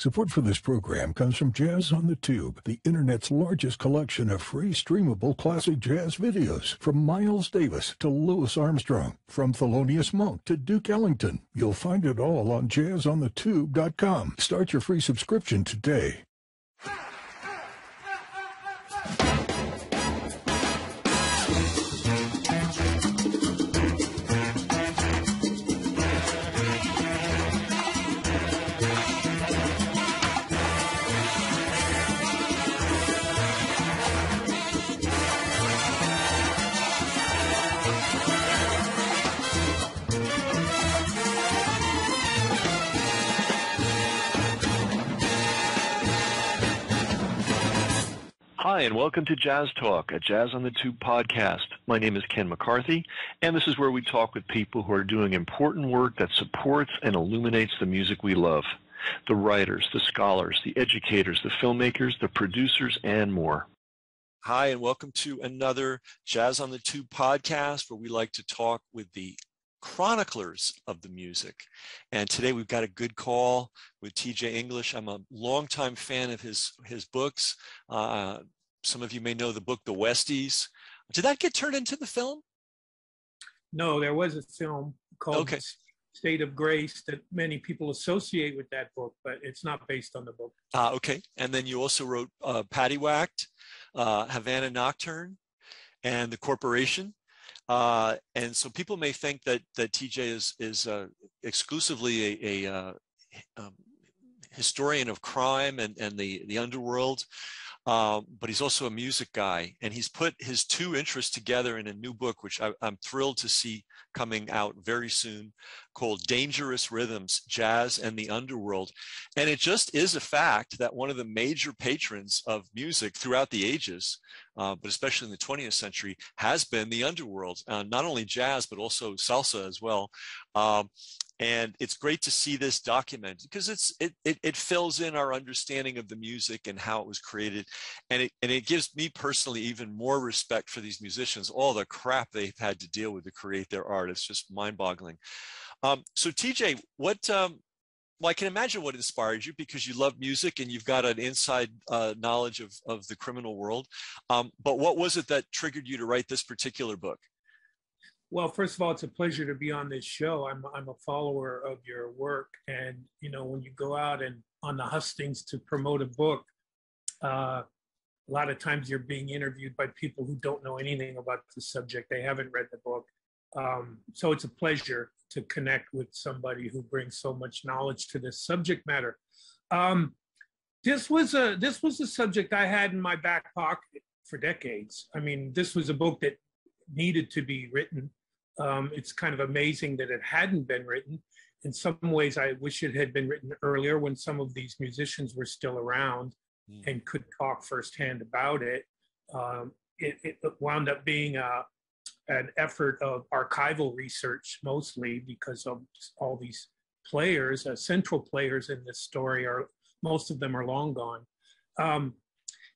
Support for this program comes from Jazz on the Tube, the internet's largest collection of free streamable classic jazz videos. From Miles Davis to Louis Armstrong, from Thelonious Monk to Duke Ellington. You'll find it all on jazzonthetube.com. Start your free subscription today. Hi, and welcome to Jazz Talk, a Jazz on the Tube podcast. My name is Ken McCarthy, and this is where we talk with people who are doing important work that supports and illuminates the music we love. The writers, the scholars, the educators, the filmmakers, the producers, and more. Hi, and welcome to another Jazz on the Tube podcast where we like to talk with the chroniclers of the music. And today we've got a good call with TJ English. I'm a longtime fan of his his books. Uh, some of you may know the book The Westies. Did that get turned into the film? No, there was a film called okay. State of Grace that many people associate with that book, but it's not based on the book. Ah, okay. And then you also wrote uh, Paddywhacked, uh, Havana Nocturne, and The Corporation. Uh, and so people may think that that TJ is is uh, exclusively a, a uh, um, historian of crime and, and the, the underworld. Um, but he's also a music guy, and he's put his two interests together in a new book, which I, am thrilled to see coming out very soon, called Dangerous Rhythms Jazz and the Underworld. And it just is a fact that one of the major patrons of music throughout the ages, uh, but especially in the 20th century, has been the underworld, uh, not only jazz, but also salsa as well. Um, and it's great to see this documented because it's it, it, it fills in our understanding of the music and how it was created and it and it gives me personally even more respect for these musicians all the crap they've had to deal with to create their art it's just mind-boggling um, so tj what um, well, I can imagine what inspired you because you love music and you've got an inside uh, knowledge of, of the criminal world. Um, but what was it that triggered you to write this particular book? Well, first of all, it's a pleasure to be on this show. I'm I'm a follower of your work, and you know when you go out and on the hustings to promote a book, uh, a lot of times you're being interviewed by people who don't know anything about the subject. They haven't read the book, um, so it's a pleasure to connect with somebody who brings so much knowledge to this subject matter. Um, this was a this was a subject I had in my back pocket for decades. I mean, this was a book that needed to be written um, it's kind of amazing that it hadn't been written. In some ways, I wish it had been written earlier when some of these musicians were still around mm. and could talk firsthand about it. Um, it, it, wound up being a, an effort of archival research mostly because of all these players, uh, central players in this story are most of them are long gone. Um,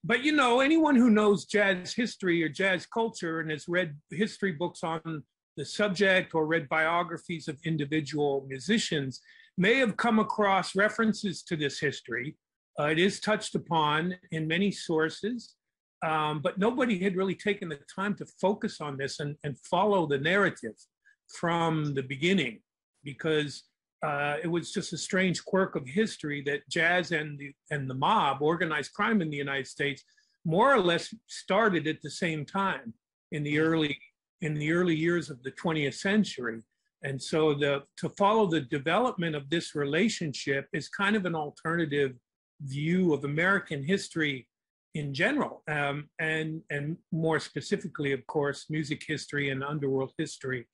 but you know, anyone who knows jazz history or jazz culture and has read history books on the subject or read biographies of individual musicians may have come across references to this history. Uh, it is touched upon in many sources, um, but nobody had really taken the time to focus on this and, and follow the narrative from the beginning because uh, it was just a strange quirk of history that jazz and the, and the mob, organized crime in the United States, more or less started at the same time in the early in the early years of the 20th century. And so the to follow the development of this relationship is kind of an alternative view of American history in general, um, and and more specifically, of course, music history and underworld history.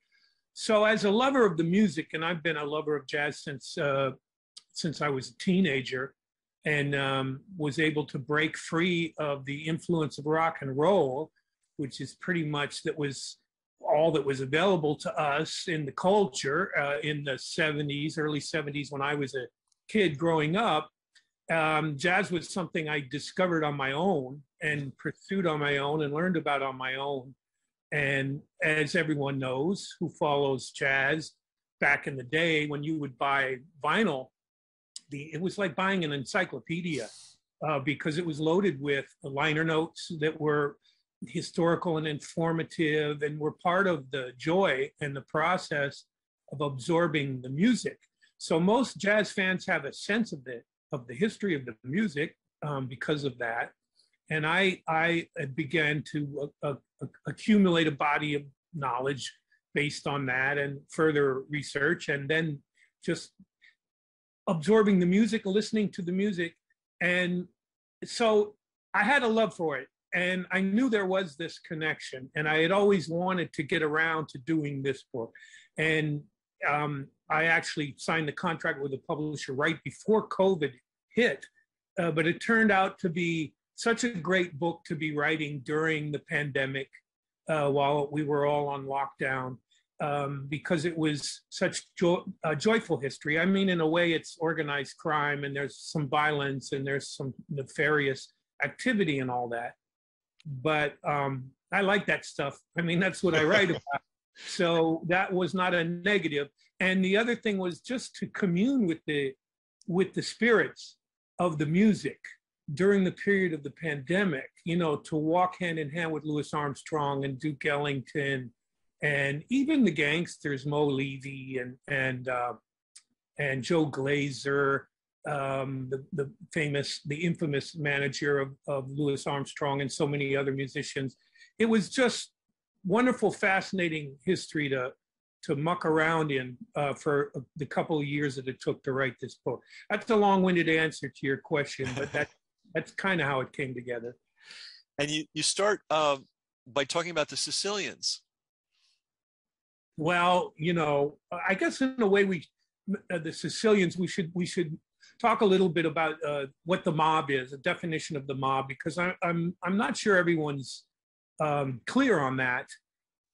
So, as a lover of the music, and I've been a lover of jazz since uh, since I was a teenager, and um, was able to break free of the influence of rock and roll, which is pretty much that was all that was available to us in the culture uh, in the 70s, early 70s, when I was a kid growing up. Um, jazz was something I discovered on my own and pursued on my own and learned about on my own. And as everyone knows who follows jazz, back in the day when you would buy vinyl, the it was like buying an encyclopedia uh, because it was loaded with liner notes that were historical and informative and were part of the joy and the process of absorbing the music. So most jazz fans have a sense of it, of the history of the music um, because of that. And I, I began to uh, uh, accumulate a body of knowledge based on that and further research and then just absorbing the music, listening to the music. And so I had a love for it. And I knew there was this connection. And I had always wanted to get around to doing this book. And um, I actually signed the contract with the publisher right before COVID hit. Uh, but it turned out to be such a great book to be writing during the pandemic uh, while we were all on lockdown um, because it was such jo- joyful history. I mean, in a way, it's organized crime and there's some violence and there's some nefarious activity and all that. But um, I like that stuff. I mean, that's what I write about. So that was not a negative. And the other thing was just to commune with the with the spirits of the music during the period of the pandemic. You know, to walk hand in hand with Louis Armstrong and Duke Ellington and even the gangsters, Mo Levy and and uh, and Joe Glaser, um, the the famous, the infamous manager of of Louis Armstrong, and so many other musicians. It was just wonderful, fascinating history to to muck around in uh, for the couple of years that it took to write this book. That's a long-winded answer to your question, but that that's kind of how it came together. And you you start uh, by talking about the Sicilians well, you know, I guess in a way we, uh, the Sicilians, we should we should talk a little bit about uh, what the mob is, a definition of the mob, because I, am I'm, I'm not sure everyone's um, clear on that.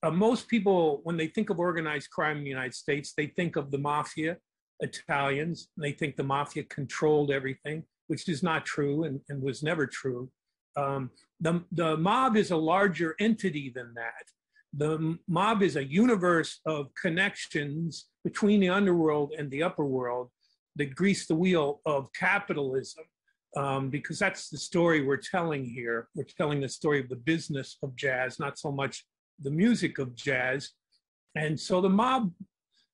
Uh, most people, when they think of organized crime in the United States, they think of the mafia, Italians. And they think the mafia controlled everything, which is not true and, and was never true. Um, the, the mob is a larger entity than that the mob is a universe of connections between the underworld and the upper world that grease the wheel of capitalism. Um, because that's the story we're telling here. We're telling the story of the business of jazz, not so much the music of jazz. And so the mob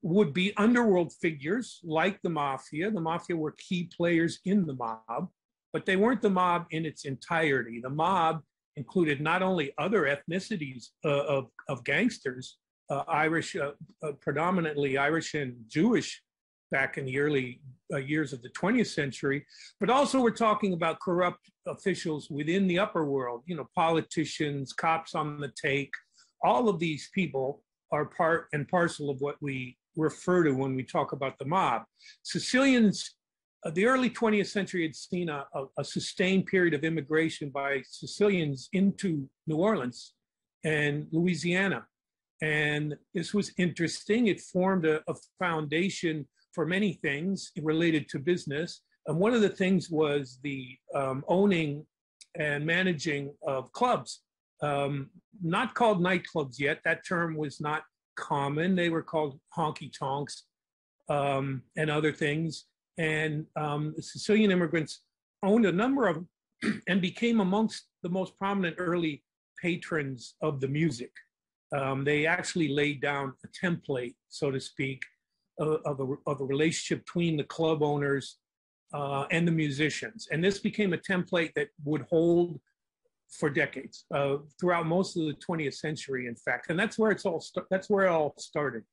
would be underworld figures like the mafia. The mafia were key players in the mob, but they weren't the mob in its entirety. The mob included not only other ethnicities uh, of, of gangsters, uh, Irish, uh, uh predominantly Irish and Jewish back in the early uh, years of the 20th century, but also we're talking about corrupt officials within the upper world, you know, politicians, cops on the take. All of these people are part and parcel of what we refer to when we talk about the mob. Sicilians uh, the early 20th century had seen a, a, a, sustained period of immigration by Sicilians into New Orleans and Louisiana. And this was interesting. It formed a, a foundation for many things related to business. And one of the things was the um, owning and managing of clubs, um, not called nightclubs yet. That term was not common. They were called honky tonks um, and other things and um, Sicilian immigrants owned a number of and became amongst the most prominent early patrons of the music. Um, they actually laid down a template, so to speak, of, a, of a relationship between the club owners uh, and the musicians. And this became a template that would hold for decades, uh, throughout most of the 20th century, in fact. And that's where it's all, that's where it all started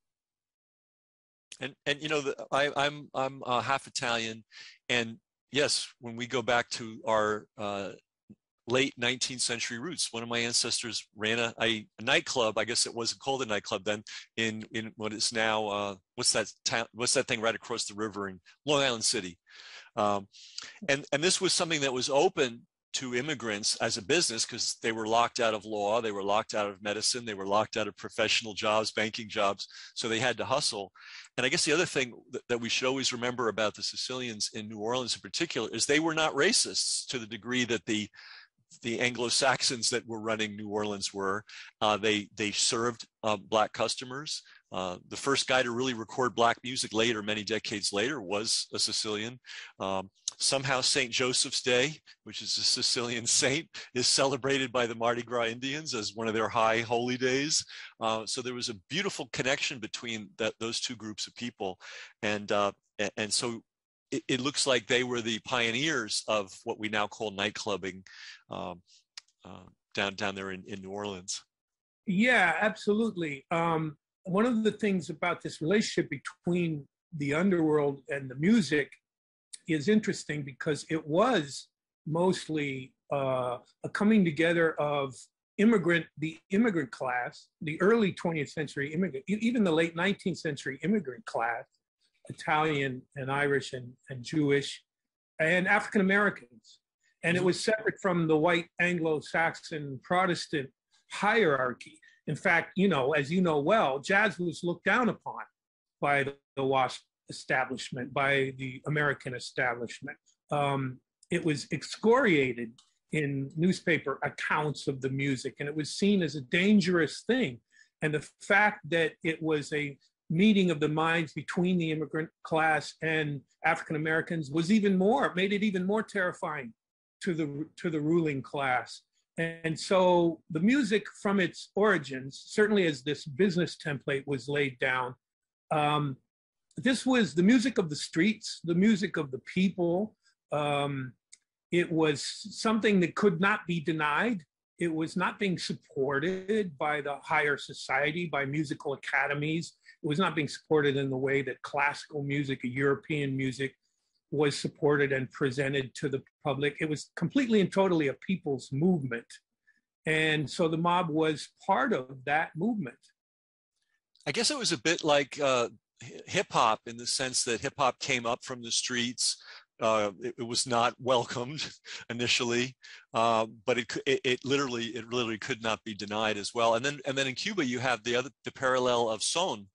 and and you know the, I, I'm I'm uh, half Italian, and yes, when we go back to our uh, late 19th century roots, one of my ancestors ran a, a, nightclub. I guess it wasn't called a nightclub then. In in what is now uh, what's that town? What's that thing right across the river in Long Island City? Um, and and this was something that was open to immigrants as a business because they were locked out of law, they were locked out of medicine, they were locked out of professional jobs, banking jobs, so they had to hustle. And I guess the other thing that, that we should always remember about the Sicilians in New Orleans in particular is they were not racists to the degree that the the Anglo-Saxons that were running New Orleans were. Uh, they they served uh, black customers. uh, the first guy to really record black music later, many decades later, was a Sicilian. Um, somehow St. Joseph's Day, which is a Sicilian saint, is celebrated by the Mardi Gras Indians as one of their high holy days. Uh, so there was a beautiful connection between that, those two groups of people. And, uh, and so it, it, looks like they were the pioneers of what we now call night clubbing um, uh, down, down there in, in New Orleans. Yeah, absolutely. Um, one of the things about this relationship between the underworld and the music is interesting because it was mostly uh, a coming together of immigrant, the immigrant class, the early 20th century immigrant, even the late 19th century immigrant class, Italian and Irish and, and Jewish, and African Americans. And it was separate from the white Anglo Saxon Protestant hierarchy. In fact, you know, as you know well, jazz was looked down upon by the, the WASP establishment, by the American establishment. Um, it was excoriated in newspaper accounts of the music, and it was seen as a dangerous thing. And the fact that it was a meeting of the minds between the immigrant class and African Americans was even more, made it even more terrifying to the, to the ruling class. And so the music from its origins, certainly as this business template was laid down, um, this was the music of the streets, the music of the people. Um, it was something that could not be denied. It was not being supported by the higher society, by musical academies. It was not being supported in the way that classical music, European music, was supported and presented to the public. It was completely and totally a people's movement. And so the mob was part of that movement. I guess it was a bit like uh, hip hop in the sense that hip hop came up from the streets. Uh, it, it, was not welcomed initially, uh, but it, it, it literally it literally could not be denied as well. And then and then in Cuba you have the other the parallel of son,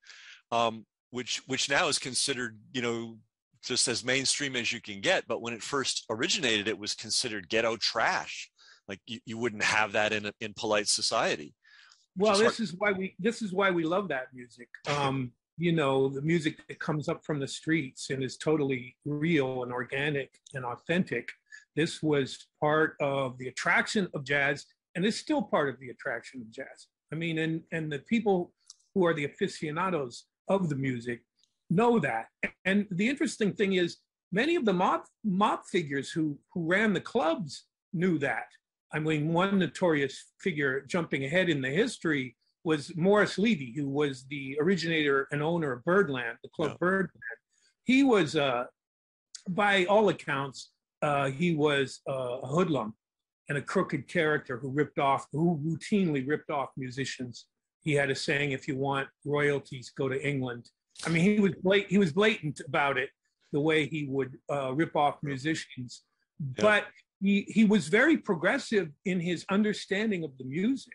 um, which which now is considered you know just as mainstream as you can get. But when it first originated, it was considered ghetto trash. Like you, you wouldn't have that in a, in polite society. Well, this is why we this is why we love that music. Um, you know, the music that comes up from the streets and is totally real and organic and authentic. This was part of the attraction of jazz, and it's still part of the attraction of jazz. I mean, and and the people who are the aficionados of the music know that. And the interesting thing is, many of the mob mob figures who who ran the clubs knew that. I mean, one notorious figure jumping ahead in the history was Morris Levy, who was the originator and owner of Birdland, the club yeah. Birdland. He was, uh, by all accounts, uh, he was uh, a hoodlum and a crooked character who ripped off, who routinely ripped off musicians. He had a saying, "If you want royalties, go to England." I mean, he was blat- he was blatant about it, the way he would uh, rip off musicians. Yeah. But he he was very progressive in his understanding of the music.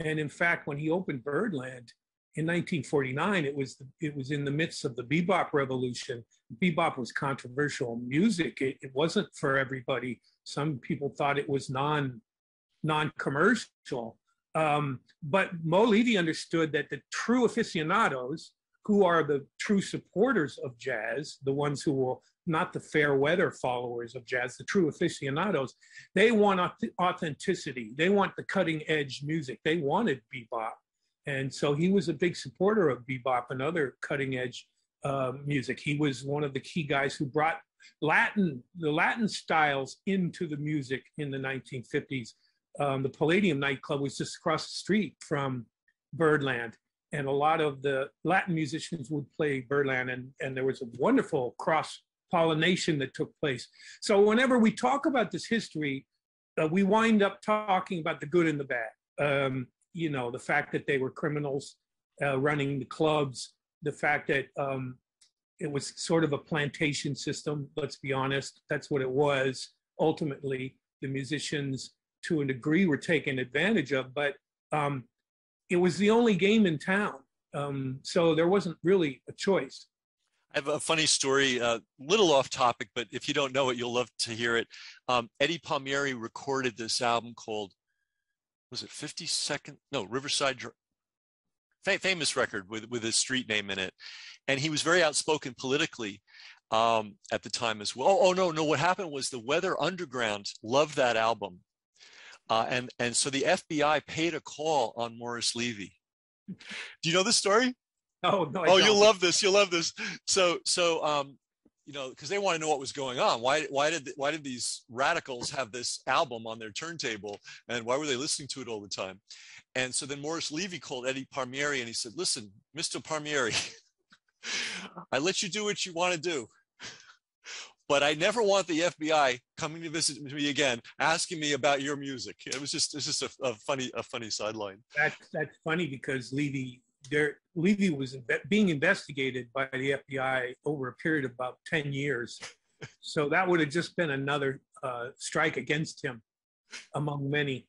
And in fact, when he opened Birdland in 1949, it was it was in the midst of the bebop revolution. Bebop was controversial music. It, it wasn't for everybody. Some people thought it was non non-commercial. Um, but Mo Levy understood that the true aficionados, who are the true supporters of jazz, the ones who will not the fair weather followers of jazz, the true aficionados. They want authenticity. They want the cutting edge music. They wanted bebop. And so he was a big supporter of bebop and other cutting edge uh, music. He was one of the key guys who brought Latin, the Latin styles into the music in the 1950s. Um, the Palladium nightclub was just across the street from Birdland. And a lot of the Latin musicians would play Birdland, and, and there was a wonderful cross pollination that took place. So whenever we talk about this history, uh, we wind up talking about the good and the bad. Um, you know, the fact that they were criminals uh, running the clubs, the fact that um, it was sort of a plantation system. Let's be honest, that's what it was. Ultimately, the musicians, to a degree, were taken advantage of, but um, it was the only game in town. Um, so there wasn't really a choice. I have a funny story, a uh, little off topic, but if you don't know it, you'll love to hear it. Um, Eddie Palmieri recorded this album called, was it 50 Second? No, Riverside, fa- famous record with with his street name in it, and he was very outspoken politically um, at the time as well. Oh, oh, no, no. What happened was the Weather Underground loved that album, uh, and and so the FBI paid a call on Morris Levy. Do you know this story? Oh no! I oh, don't. you'll love this. You'll love this. So so um, you know, because they want to know what was going on. Why why did why did these radicals have this album on their turntable, and why were they listening to it all the time? And so then Morris Levy called Eddie Palmieri and he said, "Listen, Mr. Palmieri, I let you do what you want to do." But I never want the FBI coming to visit me again, asking me about your music. It was just, it's just a, a funny, a funny sideline. That's that's funny because Levy there Levy was being investigated by the FBI over a period of about ten years, so that would have just been another uh, strike against him, among many.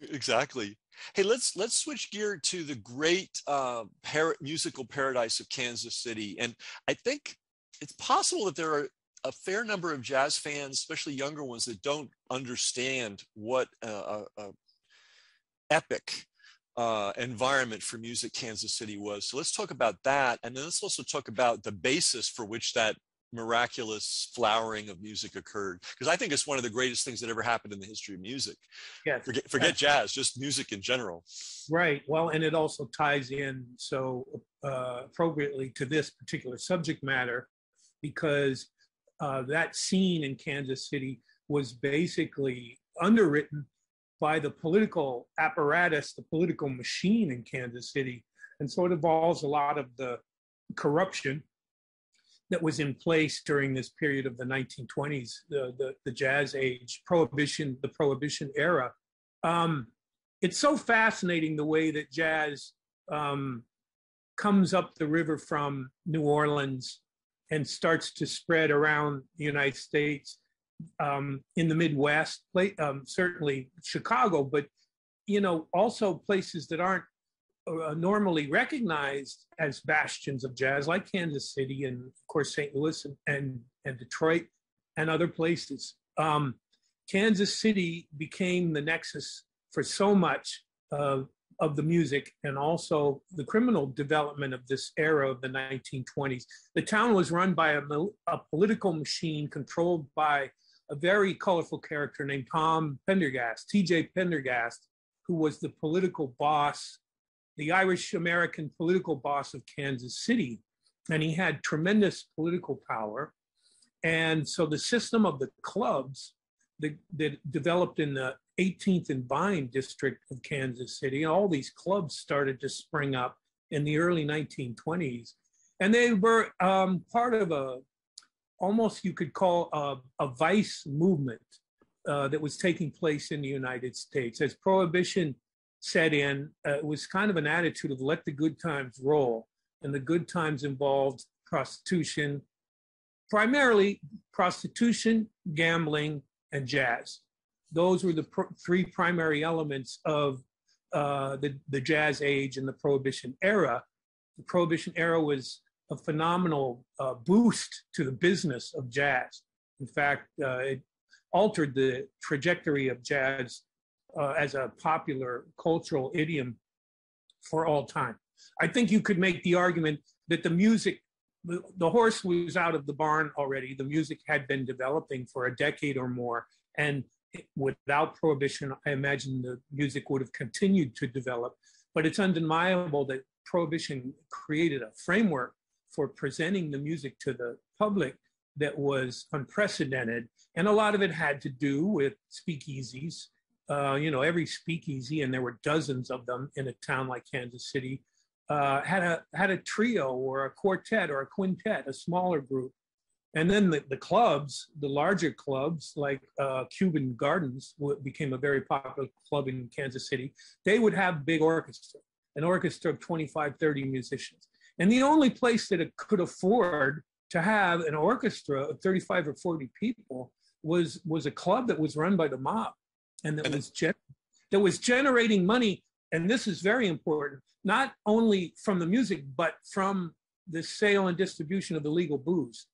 Exactly. Hey, let's let's switch gear to the great uh, par- musical paradise of Kansas City, and I think it's possible that there are a fair number of jazz fans, especially younger ones, that don't understand what a, a epic uh, environment for music Kansas City was. So let's talk about that, and then let's also talk about the basis for which that miraculous flowering of music occurred. Because I think it's one of the greatest things that ever happened in the history of music. Yes. Forget, forget jazz, just music in general. Right. Well, and it also ties in so uh, appropriately to this particular subject matter because uh, that scene in Kansas City was basically underwritten by the political apparatus, the political machine in Kansas City. And so it involves a lot of the corruption that was in place during this period of the 1920s, the, the, the jazz age, prohibition, the prohibition era. Um, it's so fascinating the way that jazz um, comes up the river from New Orleans and starts to spread around the United States um, in the Midwest, um, certainly Chicago, but you know also places that aren't uh, normally recognized as bastions of jazz, like Kansas City and of course St. Louis and and, and Detroit and other places. Um, Kansas City became the nexus for so much uh, of the music and also the criminal development of this era of the 1920s. The town was run by a, a political machine controlled by a very colorful character named Tom Pendergast, TJ Pendergast, who was the political boss, the Irish American political boss of Kansas City. And he had tremendous political power. And so the system of the clubs that, that developed in the 18th and Vine district of Kansas City, all these clubs started to spring up in the early 1920s. And they were um, part of a almost you could call a, a vice movement uh, that was taking place in the United States. As prohibition set in, uh, it was kind of an attitude of let the good times roll. And the good times involved prostitution, primarily prostitution, gambling, and jazz. Those were the pr- three primary elements of uh, the, the jazz age and the prohibition era. The prohibition era was a phenomenal uh, boost to the business of jazz. In fact, uh, it altered the trajectory of jazz uh, as a popular cultural idiom for all time. I think you could make the argument that the music, the, the horse was out of the barn already. The music had been developing for a decade or more. And it, without prohibition, I imagine the music would have continued to develop. But it's undeniable that prohibition created a framework for presenting the music to the public that was unprecedented. And a lot of it had to do with speakeasies. Uh, you know, every speakeasy, and there were dozens of them in a town like Kansas City, uh, had a had a trio or a quartet or a quintet, a smaller group. And then the, the clubs, the larger clubs like uh, Cuban Gardens became a very popular club in Kansas City. They would have big orchestra, an orchestra of 25, 30 musicians. And the only place that it could afford to have an orchestra of 35 or 40 people was was a club that was run by the mob and that was gen- that was generating money. And this is very important not only from the music but from the sale and distribution of the legal booze.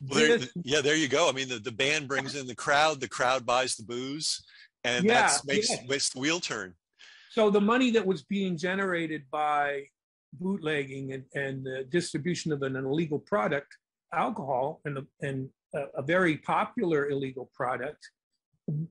Well, there, yeah there you go. I mean the, the band brings in the crowd the crowd buys the booze and Yeah, that makes, yeah. makes the wheel turn. So the money that was being generated by bootlegging and, and distribution of an illegal product, alcohol, and, a, and a, a very popular illegal product,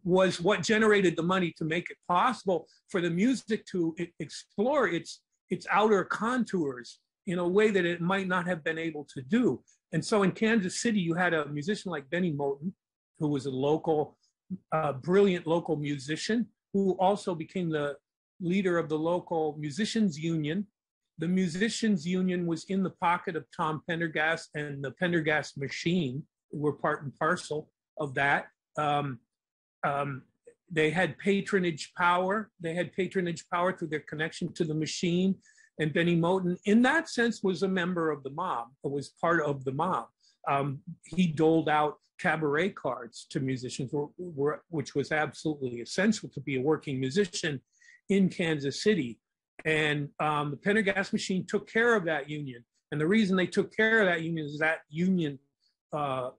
was what generated the money to make it possible for the music to explore its its outer contours in a way that it might not have been able to do. And so in Kansas City, you had a musician like Benny Moten, who was a local, uh, brilliant local musician, who also became the leader of the local musicians union. The musicians union was in the pocket of Tom Pendergast and the Pendergast machine were part and parcel of that. Um, um, they had patronage power. They had patronage power through their connection to the machine. And Benny Moten, in that sense, was a member of the mob, was part of the mob. Um, he doled out cabaret cards to musicians, which was absolutely essential to be a working musician in Kansas City. And um, the Pendergast machine took care of that union. And the reason they took care of that union is that union uh,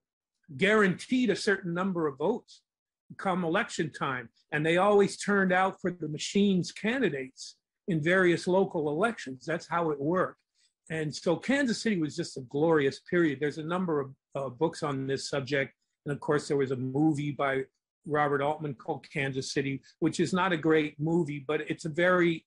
guaranteed a certain number of votes come election time. And they always turned out for the machine's candidates in various local elections. That's how it worked. And so Kansas City was just a glorious period. There's a number of uh, books on this subject. And of course, there was a movie by Robert Altman called Kansas City, which is not a great movie, but it's a very,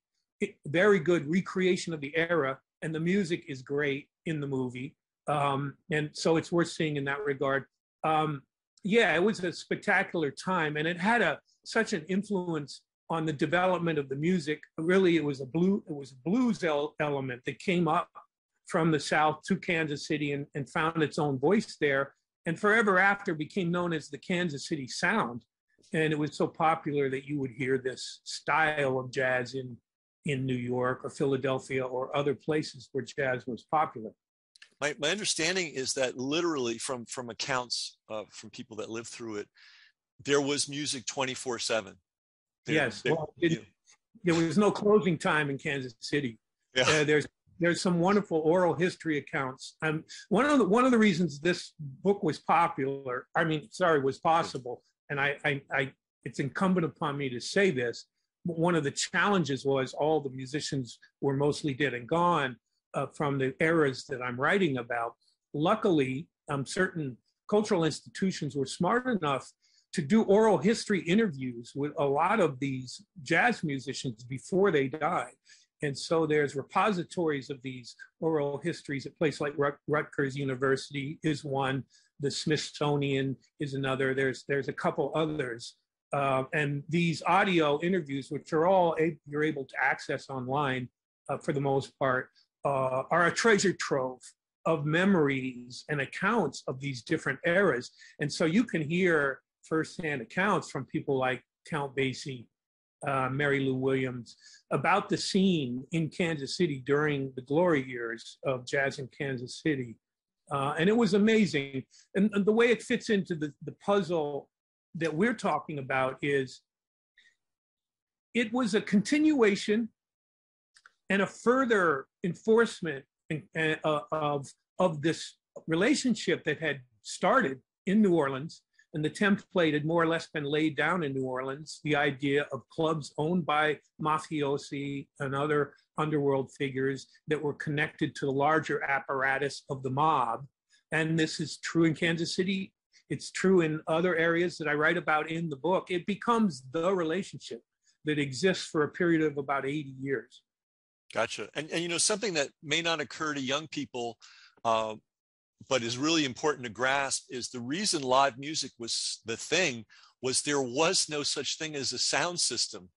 very good recreation of the era. And the music is great in the movie. Um, and so it's worth seeing in that regard. Um, yeah, it was a spectacular time, and it had a such an influence on the development of the music. Really, it was a blue, it was blues el- element that came up from the South to Kansas City and, and found its own voice there and forever after became known as the Kansas City Sound. And it was so popular that you would hear this style of jazz in, in New York or Philadelphia or other places where jazz was popular. My, my understanding is that literally from, from accounts uh, from people that lived through it, there was music 24 seven. Yes. well, it, there was no closing time in Kansas City. Yeah. Uh, there's there's some wonderful oral history accounts. Um, one of the one of the reasons this book was popular, I mean, sorry, was possible, and I, I, I it's incumbent upon me to say this. One of the challenges was all the musicians were mostly dead and gone uh, from the eras that I'm writing about. Luckily, um, certain cultural institutions were smart enough to do oral history interviews with a lot of these jazz musicians before they died. And so there's repositories of these oral histories at places like Rut- Rutgers University is one, the Smithsonian is another. There's there's a couple others, uh, and these audio interviews, which are all a- you're able to access online uh, for the most part, uh, are a treasure trove of memories and accounts of these different eras. And so you can hear firsthand accounts from people like Count Basie uh, Mary Lou Williams about the scene in Kansas City during the glory years of jazz in Kansas City. Uh, and it was amazing. And, and, the way it fits into the, the puzzle that we're talking about is it was a continuation and a further enforcement uh, of, of this relationship that had started in New Orleans and the template had more or less been laid down in New Orleans the idea of clubs owned by mafiosi and other underworld figures that were connected to the larger apparatus of the mob. And this is true in Kansas City. It's true in other areas that I write about in the book. It becomes the relationship that exists for a period of about 80 years. Gotcha. And, and you know, something that may not occur to young people uh, but is really important to grasp is the reason live music was the thing was there was no such thing as a sound system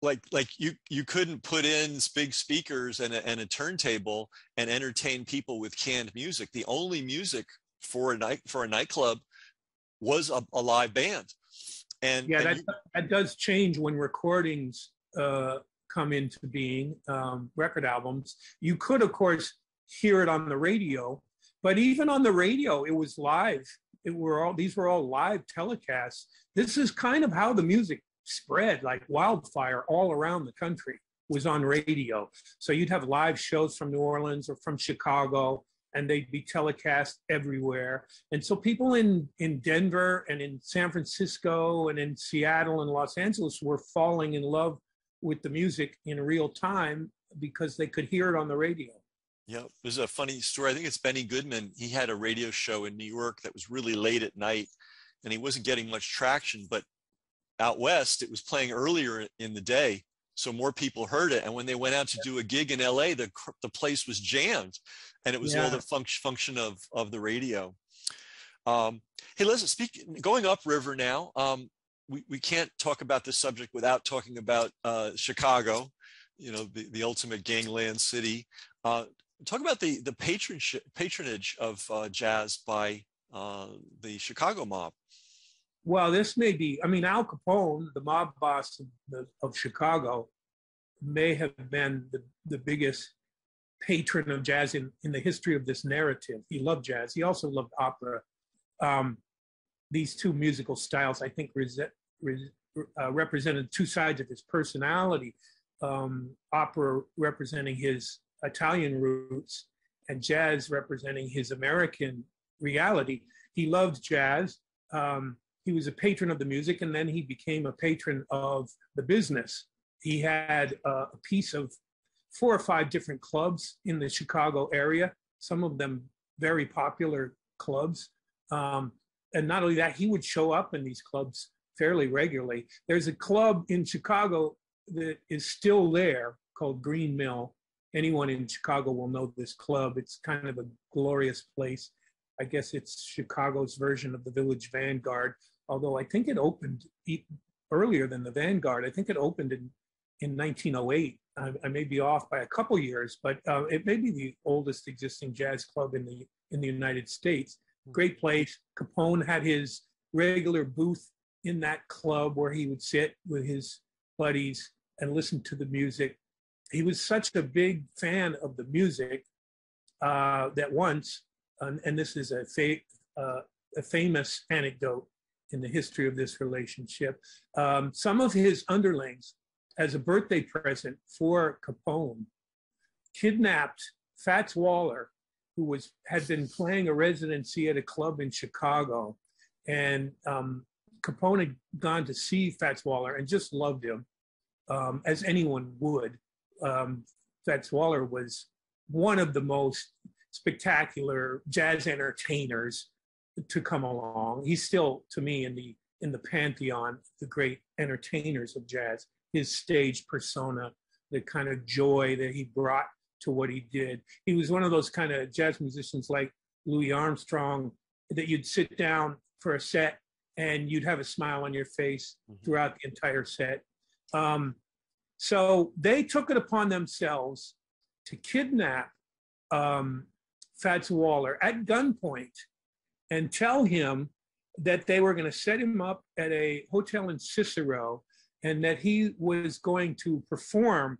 like like you you couldn't put in big speakers and a, and a turntable and entertain people with canned music the only music for a night for a nightclub was a, a live band and yeah and that, you, that does change when recordings uh, come into being um, record albums you could of course hear it on the radio but even on the radio, it was live. It were all these were all live telecasts. This is kind of how the music spread like wildfire all around the country was on radio. So you'd have live shows from New Orleans or from Chicago, and they'd be telecast everywhere. And so people in in Denver and in San Francisco and in Seattle and Los Angeles were falling in love with the music in real time because they could hear it on the radio. Yeah, there's a funny story. I think it's Benny Goodman. He had a radio show in New York that was really late at night, and he wasn't getting much traction. But out west, it was playing earlier in the day, so more people heard it. And when they went out to do a gig in LA, the the place was jammed, and it was yeah. all the function function of of the radio. Um, hey, listen, speak going upriver now. Um, we, we can't talk about this subject without talking about uh, Chicago, you know, the, the ultimate gangland city. Uh, talk about the the patronage patronage of uh, jazz by uh, the Chicago mob. Well, this may be. I mean, Al Capone, the mob boss of, the, of Chicago, may have been the, the biggest patron of jazz in, in the history of this narrative. He loved jazz. He also loved opera. Um, these two musical styles, I think, res- uh, represented two sides of his personality. Um, opera representing his Italian roots and jazz representing his American reality. He loved jazz. Um, he was a patron of the music, and then he became a patron of the business. He had uh, a piece of four or five different clubs in the Chicago area, some of them very popular clubs. Um, and not only that, he would show up in these clubs fairly regularly. There's a club in Chicago that is still there called Green Mill, anyone in Chicago will know this club. It's kind of a glorious place. I guess it's Chicago's version of the Village Vanguard, although I think it opened earlier than the Vanguard. I think it opened in, in 1908. I, I may be off by a couple years, but uh, it may be the oldest existing jazz club in the in the United States. Hmm. Great place. Capone had his regular booth in that club where he would sit with his buddies and listen to the music he was such a big fan of the music uh, that once, and, and this is a, fa- uh, a famous anecdote in the history of this relationship, um, some of his underlings, as a birthday present for Capone, kidnapped Fats Waller, who was had been playing a residency at a club in Chicago, and um, Capone had gone to see Fats Waller and just loved him, um, as anyone would. Um, Fats Waller was one of the most spectacular jazz entertainers to come along. He's still, to me, in the in the pantheon, the great entertainers of jazz. His stage persona, the kind of joy that he brought to what he did. He was one of those kind of jazz musicians like Louis Armstrong that you'd sit down for a set and you'd have a smile on your face mm-hmm. throughout the entire set. Um, so they took it upon themselves to kidnap um, Fats Waller at gunpoint and tell him that they were going to set him up at a hotel in Cicero and that he was going to perform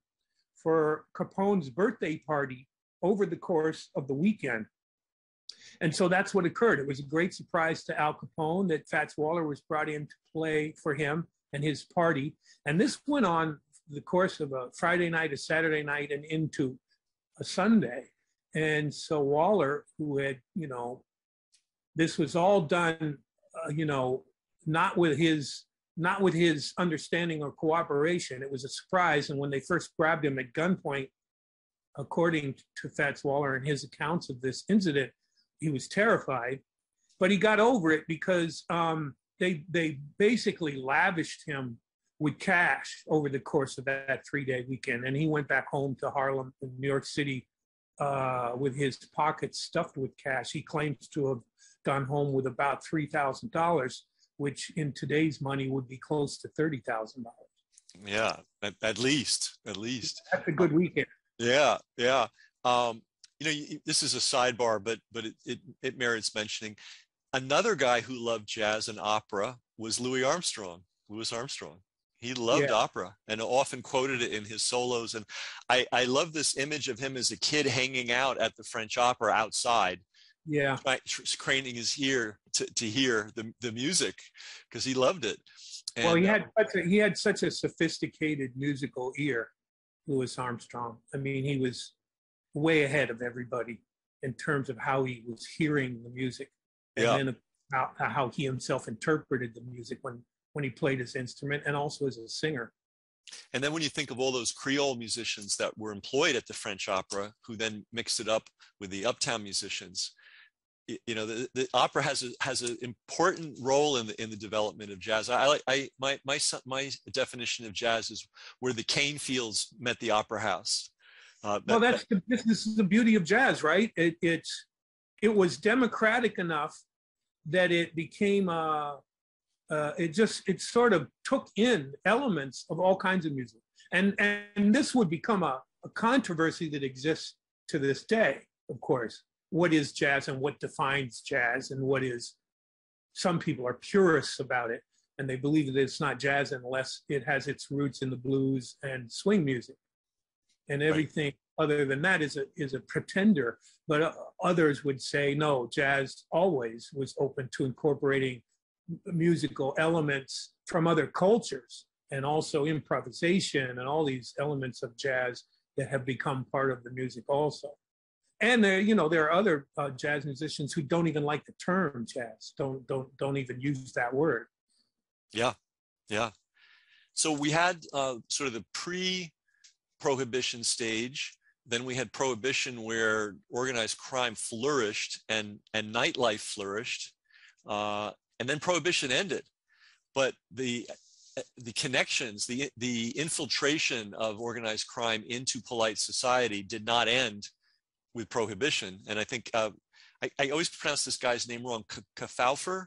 for Capone's birthday party over the course of the weekend. And so that's what occurred. It was a great surprise to Al Capone that Fats Waller was brought in to play for him and his party. And this went on the course of a Friday night, a Saturday night, and into a Sunday. And so Waller, who had, you know, this was all done, uh, you know, not with his not with his understanding or cooperation. It was a surprise. And when they first grabbed him at gunpoint, according to Fats Waller and his accounts of this incident, he was terrified. But he got over it because um, they they basically lavished him with cash over the course of that three day weekend. And he went back home to Harlem in New York City uh, with his pockets stuffed with cash. He claims to have gone home with about $3,000, which in today's money would be close to $30,000. Yeah, at, at, least, at least. That's a good weekend. Yeah, yeah. Um, you know, this is a sidebar, but but it, it, it merits mentioning. Another guy who loved jazz and opera was Louis Armstrong. Louis Armstrong. He loved yeah. opera and often quoted it in his solos. And I, I love this image of him as a kid hanging out at the French Opera outside. Yeah. craning his ear to, to hear the, the music because he loved it. And, well, he had, uh, such a, he had such a sophisticated musical ear, Louis Armstrong. I mean, he was way ahead of everybody in terms of how he was hearing the music and yeah. then how, how he himself interpreted the music when when he played his instrument and also as a singer. And then when you think of all those Creole musicians that were employed at the French Opera, who then mixed it up with the uptown musicians, you know, the, the opera has a, has an important role in the in the development of jazz. I like I my my my definition of jazz is where the cane fields met the opera house. Uh, well, that's the, this, this is the beauty of jazz, right? It, it's it was democratic enough that it became uh, uh, it just it sort of took in elements of all kinds of music, and and this would become a, a controversy that exists to this day, of course what is jazz and what defines jazz and what is some people are purists about it and they believe that it's not jazz unless it has its roots in the blues and swing music and everything right. other than that is a is a pretender but uh, others would say no jazz always was open to incorporating musical elements from other cultures and also improvisation and all these elements of jazz that have become part of the music also and there you know there are other uh, jazz musicians who don't even like the term jazz don't don't don't even use that word. Yeah yeah. So we had uh, sort of the pre prohibition stage then we had prohibition where organized crime flourished and and nightlife flourished uh, and then prohibition ended. But the the connections the the infiltration of organized crime into polite society did not end with prohibition. And I think uh, I, I, always pronounce this guy's name wrong. Kefauver.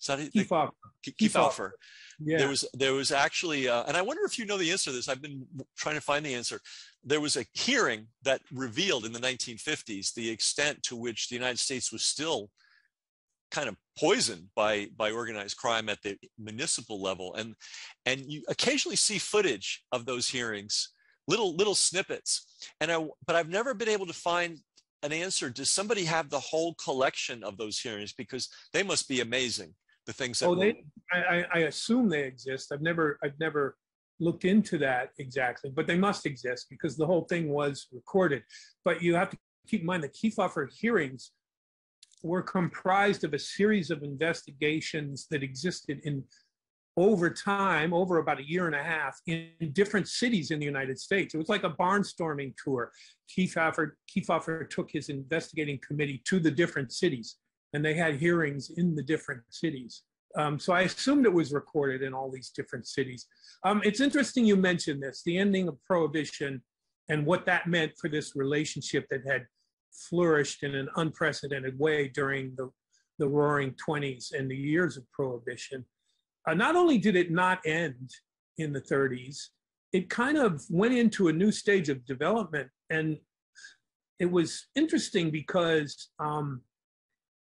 Is that it? Kefauver. Yeah. There was there was actually, uh, and I wonder if you know the answer to this. I've been trying to find the answer. There was a hearing that revealed in the 1950s the extent to which the United States was still kind of poisoned by by organized crime at the municipal level, and and you occasionally see footage of those hearings, little little snippets, and I but I've never been able to find an answer. Does somebody have the whole collection of those hearings? Because they must be amazing. The things that. Oh, they. I, I assume they exist. I've never. I've never looked into that exactly, but they must exist because the whole thing was recorded. But you have to keep in mind the Kefauver hearings were comprised of a series of investigations that existed in over time, over about a year and a half, in different cities in the United States. It was like a barnstorming tour. Kefauver, Kefauver took his investigating committee to the different cities, and they had hearings in the different cities. Um, so I assumed it was recorded in all these different cities. Um, it's interesting you mentioned this, the ending of prohibition and what that meant for this relationship that had flourished in an unprecedented way during the, the roaring 20s and the years of prohibition uh, not only did it not end in the 30s, it kind of went into a new stage of development. And it was interesting because um,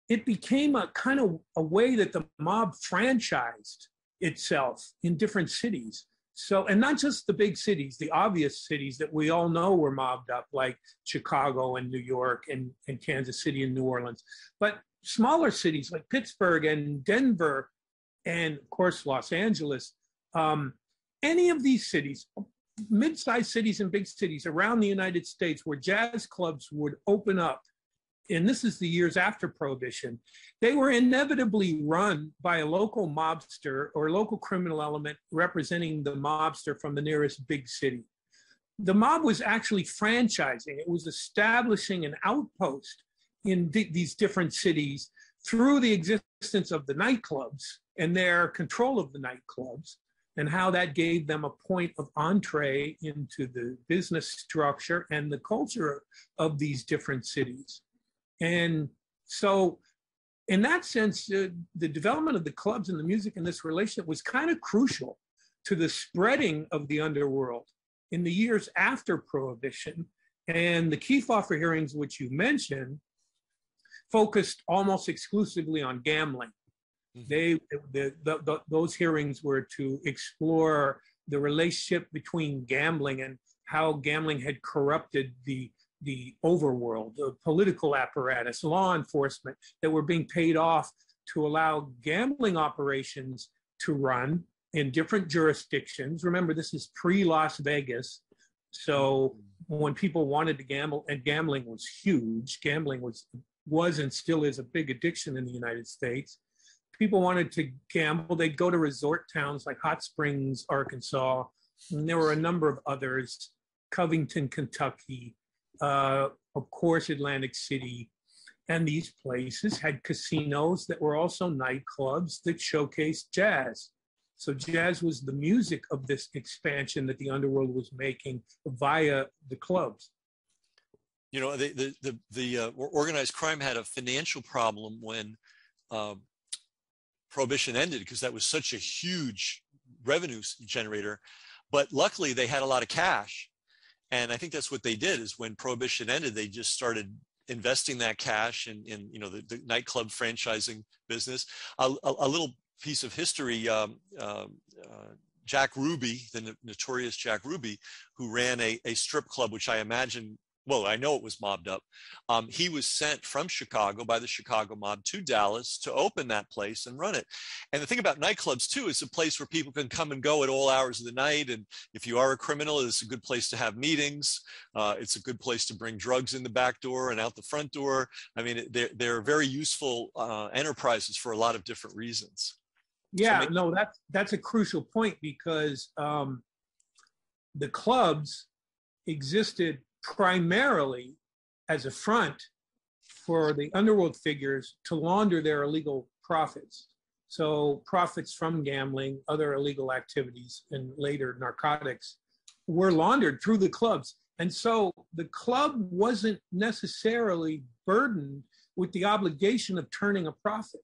it became a kind of a way that the mob franchised itself in different cities. So, and not just the big cities, the obvious cities that we all know were mobbed up, like Chicago and New York and, and Kansas City and New Orleans, but smaller cities like Pittsburgh and Denver and of course Los Angeles. Um, any of these cities, mid-sized cities and big cities around the United States where jazz clubs would open up, and this is the years after Prohibition, they were inevitably run by a local mobster or local criminal element representing the mobster from the nearest big city. The mob was actually franchising, it was establishing an outpost in these different cities through the existence of the nightclubs and their control of the nightclubs and how that gave them a point of entree into the business structure and the culture of these different cities. And so, in that sense, uh, the development of the clubs and the music in this relationship was kind of crucial to the spreading of the underworld in the years after Prohibition. And the Kefauver hearings, which you mentioned, focused almost exclusively on gambling. Mm-hmm. They, the, the, the, those hearings were to explore the relationship between gambling and how gambling had corrupted the the overworld, the political apparatus, law enforcement that were being paid off to allow gambling operations to run in different jurisdictions. Remember, this is pre Las Vegas. So mm-hmm. when people wanted to gamble, and gambling was huge, gambling was was and still is a big addiction in the United States. People wanted to gamble, they'd go to resort towns like Hot Springs, Arkansas, And there were a number of others Covington, Kentucky, uh, of course, Atlantic City. And these places had casinos that were also nightclubs that showcased jazz. So jazz was the music of this expansion that the underworld was making via the clubs. You know, the the the, the uh, organized crime had a financial problem when uh, prohibition ended because that was such a huge revenue generator. But luckily, they had a lot of cash, and I think that's what they did. Is when prohibition ended, they just started investing that cash in, in you know the, the nightclub franchising business. A, a, a little piece of history. Um, uh, uh, Jack Ruby, the notorious Jack Ruby, who ran a, a strip club, which I imagine well, I know it was mobbed up. Um, he was sent from Chicago by the Chicago mob to Dallas to open that place and run it. And the thing about nightclubs too, it's a place where people can come and go at all hours of the night. And if you are a criminal, it's a good place to have meetings. Uh, it's a good place to bring drugs in the back door and out the front door. I mean, they're, they're very useful uh, enterprises for a lot of different reasons. Yeah, so maybe- no, that's that's a crucial point because um, the clubs existed primarily as a front for the underworld figures to launder their illegal profits. So, profits from gambling, other illegal activities, and later narcotics were laundered through the clubs. And so the club wasn't necessarily burdened with the obligation of turning a profit.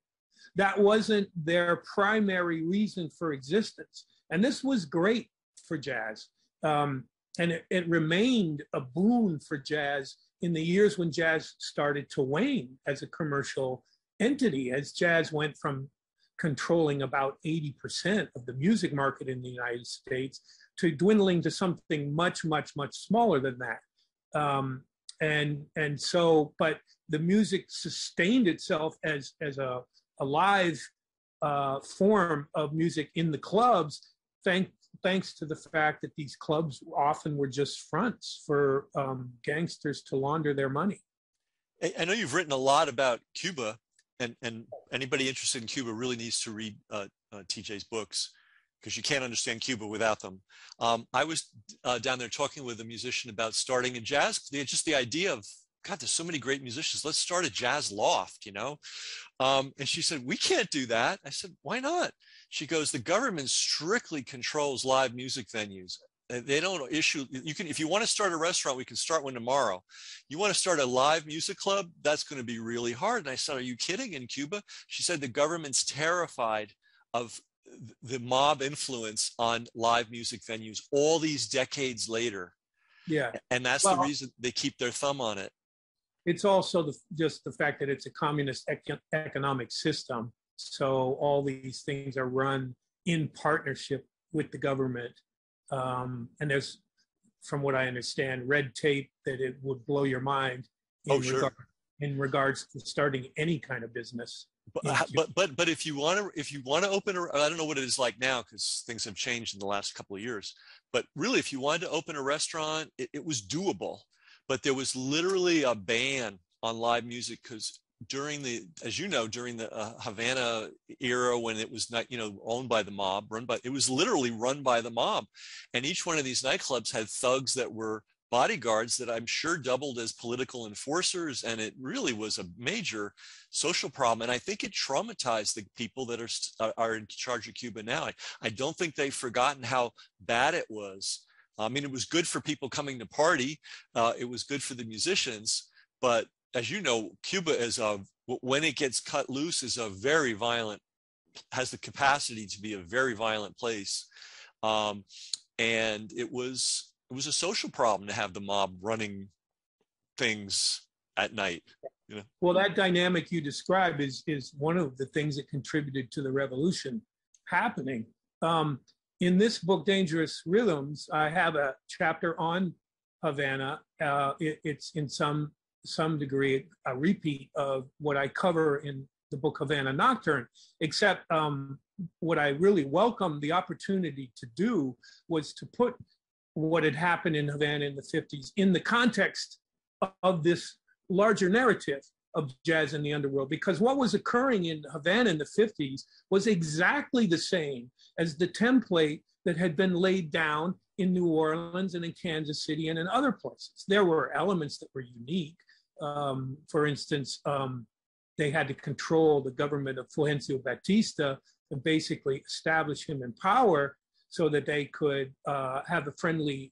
That wasn't their primary reason for existence. And this was great for jazz. Um, and it, it remained a boon for jazz in the years when jazz started to wane as a commercial entity, as jazz went from controlling about 80% of the music market in the United States to dwindling to something much, much, much smaller than that. Um, and and so, but the music sustained itself as as a, a live uh, form of music in the clubs, thank, thanks to the fact that these clubs often were just fronts for um, gangsters to launder their money. I know you've written a lot about Cuba, and, and anybody interested in Cuba really needs to read uh, uh, TJ's books because you can't understand Cuba without them. Um, I was uh, down there talking with a musician about starting a jazz, just the idea of God, there's so many great musicians. Let's start a jazz loft, you know? Um, and she said, We can't do that. I said, Why not? She goes, The government strictly controls live music venues. Uh, they don't issue, you can, if you want to start a restaurant, we can start one tomorrow. You want to start a live music club? That's going to be really hard. And I said, Are you kidding? In Cuba? She said, The government's terrified of the mob influence on live music venues all these decades later. Yeah. And that's well, the reason they keep their thumb on it. It's also the, just the fact that it's a communist ec- economic system. So all these things are run in partnership with the government. Um, and there's, from what I understand, red tape that it would blow your mind in, oh, sure. regard, in regards to starting any kind of business. But, uh, but but but if you want to if you want to open a I don't know what it is like now because things have changed in the last couple of years. But really, if you wanted to open a restaurant, it, it was doable but there was literally a ban on live music because during the as you know during the uh, havana era when it was not you know owned by the mob run by it was literally run by the mob and each one of these nightclubs had thugs that were bodyguards that i'm sure doubled as political enforcers and it really was a major social problem and i think it traumatized the people that are uh, are in charge of cuba now i, I don't think they've forgotten how bad it was I mean, it was good for people coming to party. Uh, it was good for the musicians. But as you know, Cuba is a when it gets cut loose is a very violent, has the capacity to be a very violent place. Um, and it was it was a social problem to have the mob running things at night. You know? Well, that dynamic you describe is is one of the things that contributed to the revolution happening. Um, in this book, Dangerous Rhythms, I have a chapter on Havana. Uh, it, it's in some some degree a repeat of what I cover in the book Havana Nocturne, except um, what I really welcomed the opportunity to do was to put what had happened in Havana in the 50s in the context of this larger narrative of jazz in the underworld because what was occurring in Havana in the 50s was exactly the same as the template that had been laid down in New Orleans and in Kansas City and in other places. There were elements that were unique. Um, for instance, um, they had to control the government of Fulgencio Batista and basically establish him in power so that they could uh, have a friendly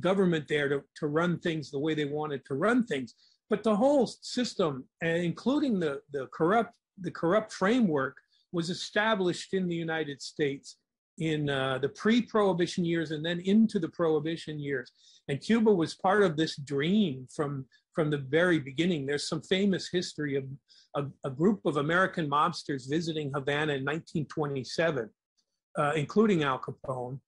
government there to, to run things the way they wanted to run things. But the whole system, including the, the corrupt the corrupt framework, was established in the United States in uh, the pre-prohibition years and then into the prohibition years and cuba was part of this dream from from the very beginning. There's some famous history of a, group of american mobsters visiting havana in 1927 uh, including al capone.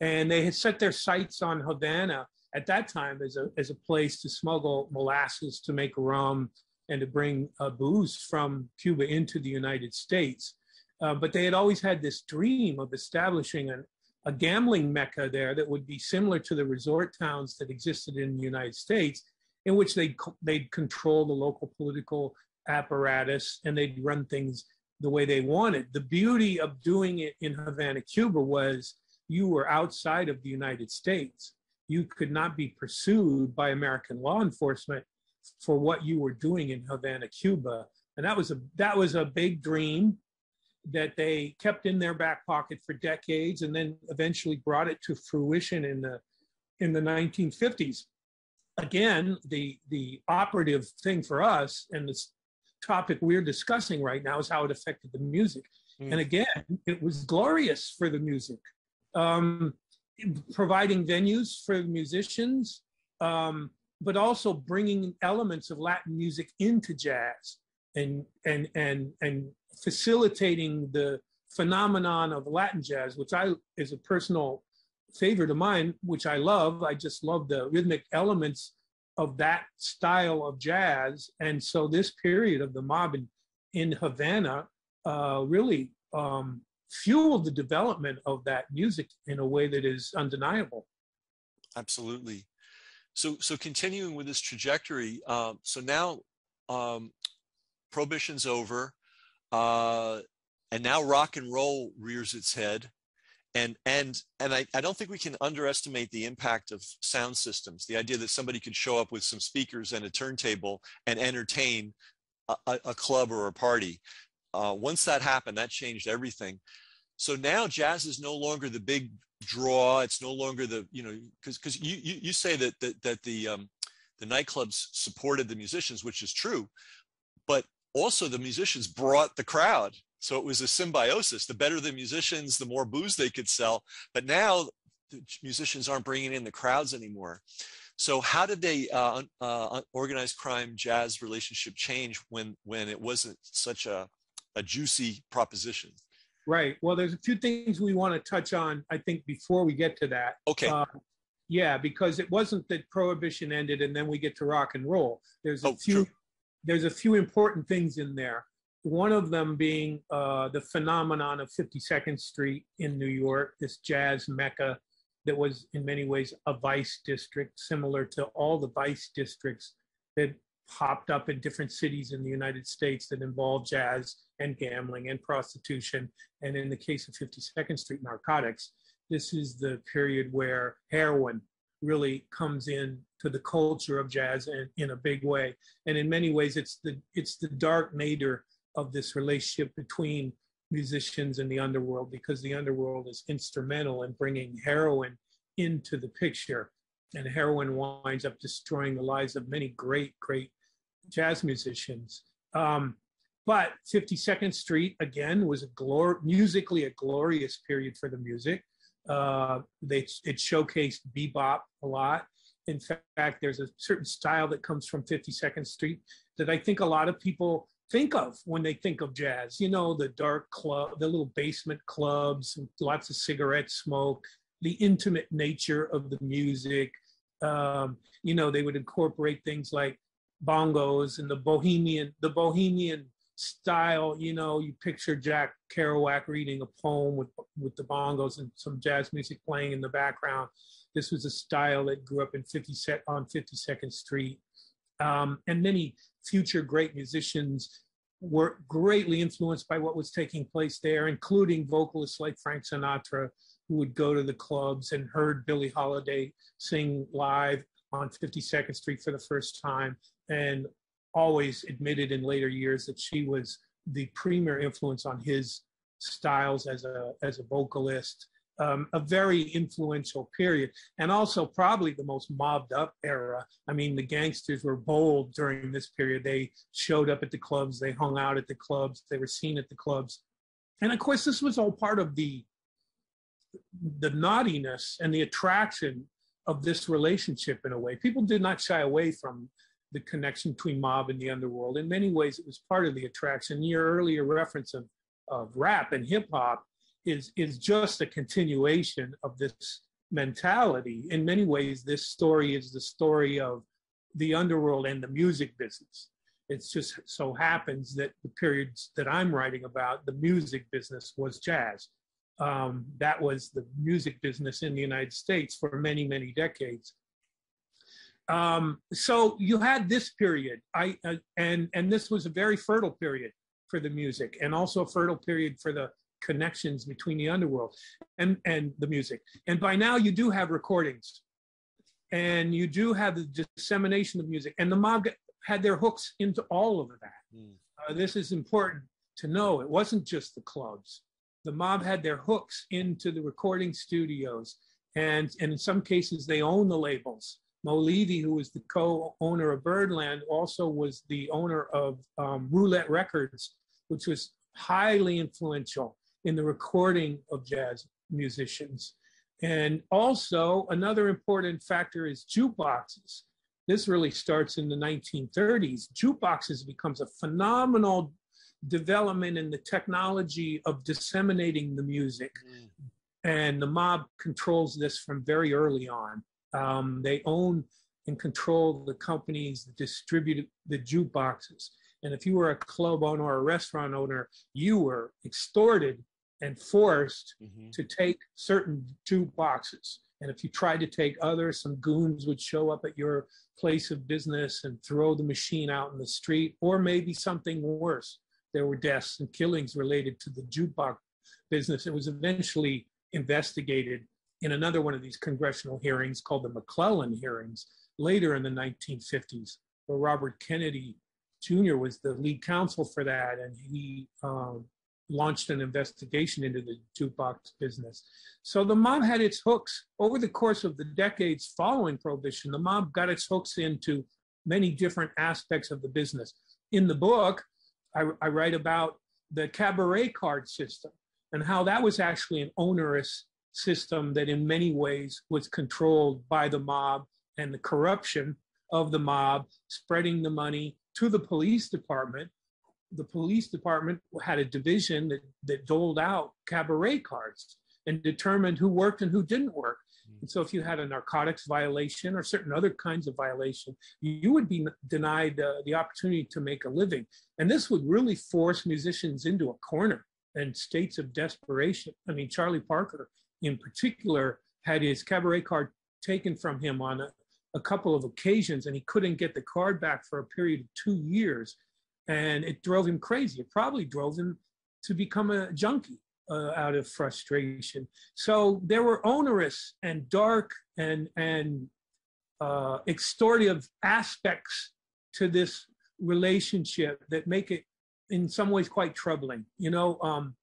And they had set their sights on havana at that time as a, as a place to smuggle molasses to make rum and to bring uh, booze from cuba into the united states. Uh, but they had always had this dream of establishing an, a gambling mecca there that would be similar to the resort towns that existed in the United States, in which they'd, they'd control the local political apparatus and they'd run things the way they wanted. The beauty of doing it in Havana, Cuba was you were outside of the United States. You could not be pursued by American law enforcement for what you were doing in Havana, Cuba. And that was a that was a big dream that they kept in their back pocket for decades and then eventually brought it to fruition in the in the 1950s again the the operative thing for us and this topic we're discussing right now is how it affected the music mm. and again it was glorious for the music um, providing venues for musicians um, but also bringing elements of latin music into jazz and and and and facilitating the phenomenon of Latin jazz, which I is a personal favorite of mine, which I love. I just love the rhythmic elements of that style of jazz. And so this period of the mob in, in Havana uh, really um, fueled the development of that music in a way that is undeniable. Absolutely. So, so continuing with this trajectory, um, so now um, prohibition's over. Uh, and now rock and roll rears its head. And, and, and I, I don't think we can underestimate the impact of sound systems. The idea that somebody could show up with some speakers and a turntable and entertain a, a club or a party. Uh, once that happened, that changed everything. So now jazz is no longer the big draw. It's no longer the, you know, because because you, you, you say that, that, that the, um, the nightclubs supported the musicians, which is true. But also the musicians brought the crowd. So it was a symbiosis. The better the musicians, the more booze they could sell. But now the musicians aren't bringing in the crowds anymore. So how did they uh, uh, organized crime jazz relationship change when when it wasn't such a, a juicy proposition? Right. Well, there's a few things we want to touch on. I think before we get to that. Okay. Uh, yeah, because it wasn't that prohibition ended and then we get to rock and roll. There's a oh, few. True there's a few important things in there. One of them being uh, the phenomenon of 52nd Street in New York, this jazz mecca that was in many ways a vice district, similar to all the vice districts that popped up in different cities in the United States that involved jazz and gambling and prostitution. And in the case of 52nd Street, narcotics. This is the period where heroin really comes in to the culture of jazz in, in a big way. And in many ways, it's the it's the dark nadir of this relationship between musicians and the underworld because the underworld is instrumental in bringing heroin into the picture. And heroin winds up destroying the lives of many great, great jazz musicians. Um, but 52nd Street, again, was a glor- musically a glorious period for the music. Uh, they, it showcased bebop a lot. In fact, there's a certain style that comes from 52nd Street that I think a lot of people think of when they think of jazz. You know, the dark club, the little basement clubs, lots of cigarette smoke, the intimate nature of the music. Um, you know, they would incorporate things like bongos and the bohemian, the bohemian style. You know, you picture Jack Kerouac reading a poem with with the bongos and some jazz music playing in the background. This was a style that grew up in 50 set on 52nd Street, um, and many future great musicians were greatly influenced by what was taking place there, including vocalists like Frank Sinatra, who would go to the clubs and heard Billie Holiday sing live on 52nd Street for the first time, and always admitted in later years that she was the premier influence on his styles as a as a vocalist. Um, a very influential period, and also probably the most mobbed up era. I mean, the gangsters were bold during this period. They showed up at the clubs, they hung out at the clubs, they were seen at the clubs, and of course, this was all part of the the naughtiness and the attraction of this relationship in a way. People did not shy away from the connection between mob and the underworld. In many ways, it was part of the attraction. Your earlier reference of, of rap and hip hop is, is just a continuation of this mentality. In many ways, this story is the story of the underworld and the music business. It just so happens that the periods that I'm writing about, the music business was jazz. Um, that was the music business in the United States for many, many decades. Um, so you had this period, I uh, and and this was a very fertile period for the music, and also a fertile period for the connections between the underworld and and the music. And by now you do have recordings, and you do have the dissemination of music, and the mob had their hooks into all of that. Mm. Uh, this is important to know. It wasn't just the clubs. The mob had their hooks into the recording studios, and, and in some cases they own the labels. Mo Levy, who was the co-owner of Birdland, also was the owner of um, Roulette Records, which was highly influential in the recording of jazz musicians. And also, another important factor is jukeboxes. This really starts in the 1930s. Jukeboxes becomes a phenomenal development in the technology of disseminating the music. Mm. And the mob controls this from very early on. Um, they own and control the companies that distribute the jukeboxes. And if you were a club owner or a restaurant owner, you were extorted and forced mm-hmm. to take certain jukeboxes. And if you tried to take others, some goons would show up at your place of business and throw the machine out in the street, or maybe something worse. There were deaths and killings related to the jukebox business. It was eventually investigated in another one of these congressional hearings called the McClellan hearings later in the 1950s, where Robert Kennedy Jr. was the lead counsel for that, and he um, launched an investigation into the jukebox business. So the mob had its hooks over the course of the decades following Prohibition. The mob got its hooks into many different aspects of the business. In the book, I, I write about the cabaret card system and how that was actually an onerous system that in many ways was controlled by the mob and the corruption of the mob spreading the money to the police department the police department had a division that, that doled out cabaret cards and determined who worked and who didn't work. And so if you had a narcotics violation or certain other kinds of violation you would be denied uh, the opportunity to make a living. And this would really force musicians into a corner and states of desperation. I mean charlie parker in particular had his cabaret card taken from him on a, a couple of occasions and he couldn't get the card back for a period of two years and it drove him crazy. It probably drove him to become a junkie uh, out of frustration. So there were onerous and dark and and uh, extortive aspects to this relationship that make it in some ways quite troubling you know? Um,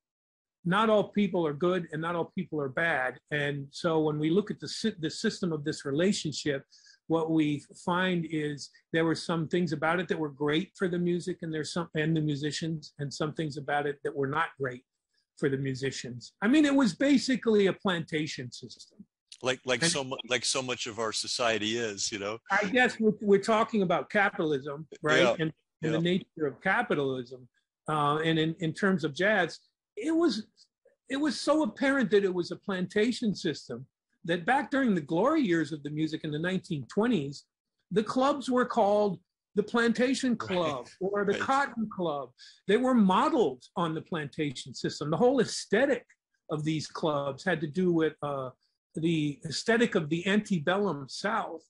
not all people are good and not all people are bad. And so when we look at the, the system of this relationship, what we find is there were some things about it that were great for the music and there's some and the musicians and some things about it that were not great for the musicians. I mean, it was basically a plantation system. Like like and, so much like so much of our society is, you know. I guess we're, we're talking about capitalism, right? Yeah. And, and yeah. the nature of capitalism. Uh, and in, in terms of jazz, it was it was so apparent that it was a plantation system that back during the glory years of the music in the 1920s, the clubs were called the Plantation Club right. or the right. Cotton Club. They were modeled on the plantation system. The whole aesthetic of these clubs had to do with uh, the aesthetic of the antebellum South,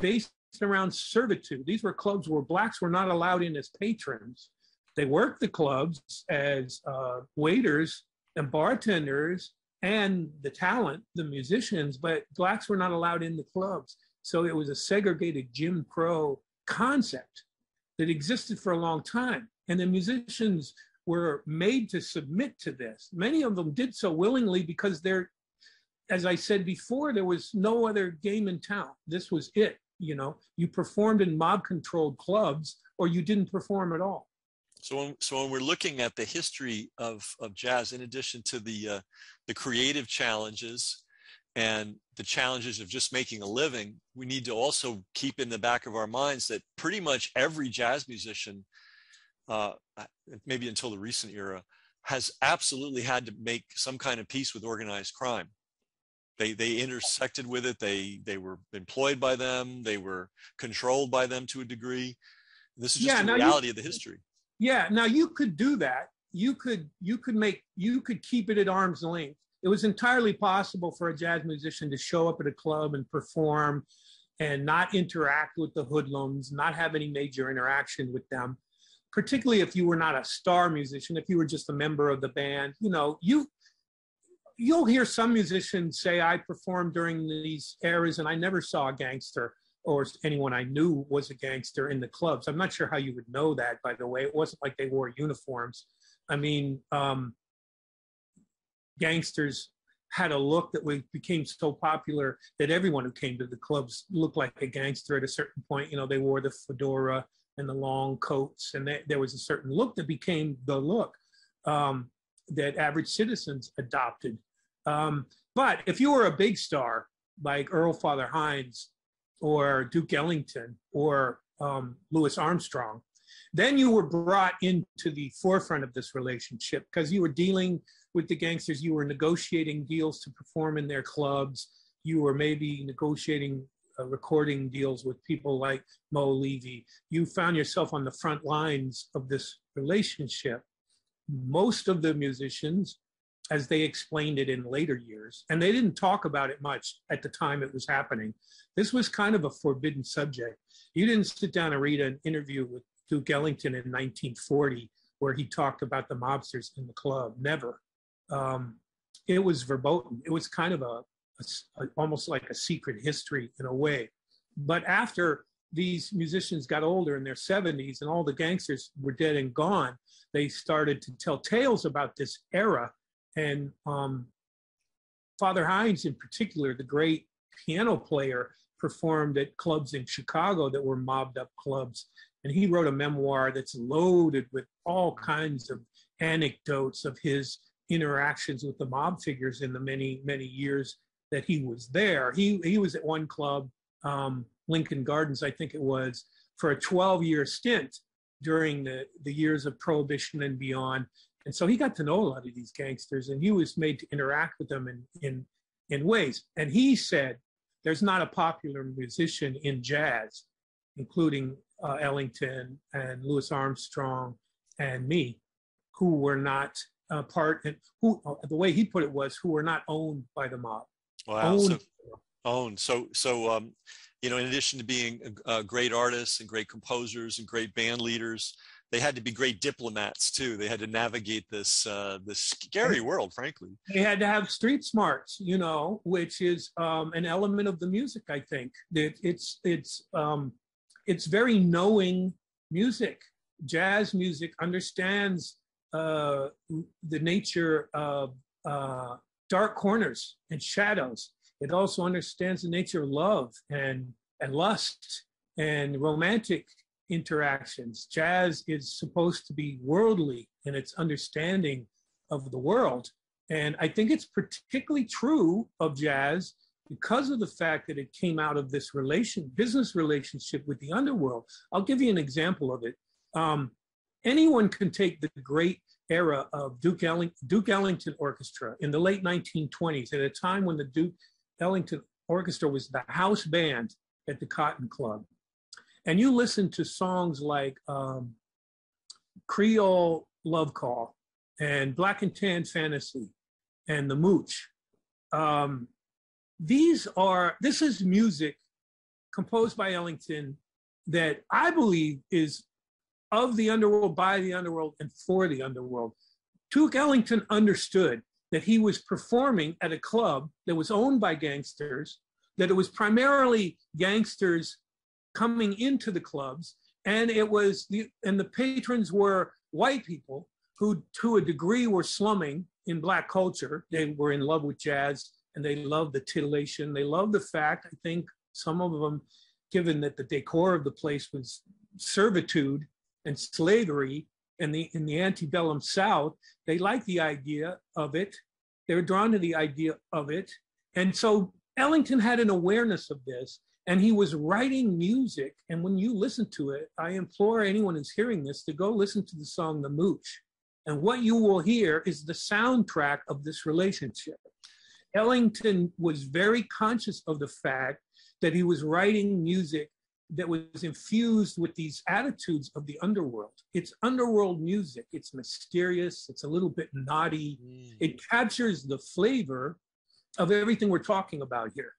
based around servitude. These were clubs where blacks were not allowed in as patrons. They worked the clubs as uh, waiters and bartenders and the talent, the musicians, but blacks were not allowed in the clubs. So it was a segregated Jim Crow concept that existed for a long time. And the musicians were made to submit to this. Many of them did so willingly because they're, as I said before, there was no other game in town. This was it. You know, you performed in mob controlled clubs or you didn't perform at all. So when, so when we're looking at the history of, of jazz, in addition to the, uh, the creative challenges and the challenges of just making a living, we need to also keep in the back of our minds that pretty much every jazz musician, uh, maybe until the recent era, has absolutely had to make some kind of peace with organized crime. They, they intersected with it. They, they were employed by them. They were controlled by them to a degree. This is just yeah, the reality you, of the history. Yeah. Now you could do that. You could, you could make, you could keep it at arm's length it was entirely possible for a jazz musician to show up at a club and perform and not interact with the hoodlums, not have any major interaction with them, particularly if you were not a star musician, if you were just a member of the band. You know, you you'll hear some musicians say, I performed during these eras and I never saw a gangster or anyone I knew was a gangster in the clubs. I'm not sure how you would know that, by the way. It wasn't like they wore uniforms. I mean, um, gangsters had a look that we became so popular that everyone who came to the clubs looked like a gangster at a certain point. You know, they wore the fedora and the long coats, and they, there was a certain look that became the look um, that average citizens adopted. Um, but if you were a big star like Earl Fatha Hines or Duke Ellington or um, Louis Armstrong, then you were brought into the forefront of this relationship because you were dealing with the gangsters, you were negotiating deals to perform in their clubs. You were maybe negotiating uh, recording deals with people like Mo Levy. You found yourself on the front lines of this relationship. Most of the musicians, as they explained it in later years, and they didn't talk about it much at the time it was happening. This was kind of a forbidden subject. You didn't sit down and read an interview with Duke Ellington in 1940 where he talked about the mobsters in the club. Never um, it was verboten. It was kind of a, a, a, almost like a secret history in a way. But after these musicians got older in their 70s and all the gangsters were dead and gone, they started to tell tales about this era. And um, Fatha Hines, in particular, the great piano player, performed at clubs in Chicago that were mobbed up clubs. And he wrote a memoir that's loaded with all kinds of anecdotes of his interactions with the mob figures in the many many years that he was there. He he was at one club, um, Lincoln Gardens, I think it was, for a 12 year stint during the the years of Prohibition and beyond. And so he got to know a lot of these gangsters, and he was made to interact with them in in in ways. And he said, "There's not a popular musician in jazz, including uh, Ellington and Louis Armstrong and me, who were not." uh, part and who uh, the way he put it was who were not owned by the mob. Wow. Owned. So, owned. So, so um, you know, in addition to being uh, great artists and great composers and great band leaders, they had to be great diplomats too. They had to navigate this uh, this scary world, frankly. They had to have street smarts, you know, which is um, an element of the music. I think that it's it's um, it's very knowing music. Jazz music understands uh, the nature of uh, dark corners and shadows. It also understands the nature of love and, and lust and romantic interactions. Jazz is supposed to be worldly in its understanding of the world. And I think it's particularly true of jazz because of the fact that it came out of this relation, business relationship with the underworld. I'll give you an example of it. Um, anyone can take the great era of Duke, Elling- Duke Ellington Orchestra in the late 1920s, at a time when the Duke Ellington Orchestra was the house band at the Cotton Club. And you listen to songs like um, Creole Love Call and Black and Tan Fantasy and The Mooch. Um, these are, this is music composed by Ellington that I believe is of the underworld, by the underworld, and for the underworld. Duke Ellington understood that he was performing at a club that was owned by gangsters, that it was primarily gangsters coming into the clubs, and it was the and the patrons were white people who, to a degree, were slumming in black culture. They were in love with jazz and they loved the titillation. They loved the fact, I think, some of them, given that the decor of the place was servitude and slavery in the in the antebellum South, they liked the idea of it. They were drawn to the idea of it, and so Ellington had an awareness of this, and he was writing music. And when you listen to it, I implore anyone who's hearing this to go listen to the song "The Mooch," and what you will hear is the soundtrack of this relationship. Ellington was very conscious of the fact that he was writing music that was infused with these attitudes of the underworld. It's underworld music. It's mysterious. It's a little bit naughty. Mm. It captures the flavor of everything we're talking about here.